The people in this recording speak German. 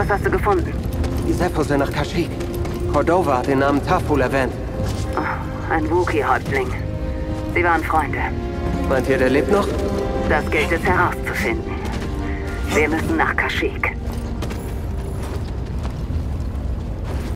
Was hast du gefunden? Die Seppos sind nach Kashyyyk. Cordova hat den Namen Taful erwähnt. Oh, ein Wookie-Häuptling. Sie waren Freunde. Meint ihr, der lebt noch? Das gilt es herauszufinden. Wir müssen nach Kashyyyk.